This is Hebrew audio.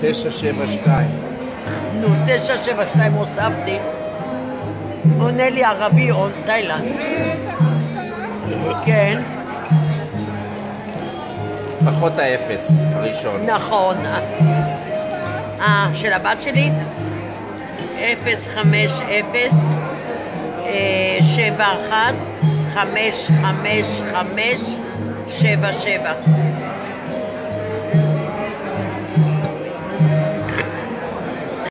972. נו, 972 הוספתי. עונה לי ערבי או תאילנד. כן, פחות האפס הראשון. נכון. אה, של הבת שלי? 050 71 555 77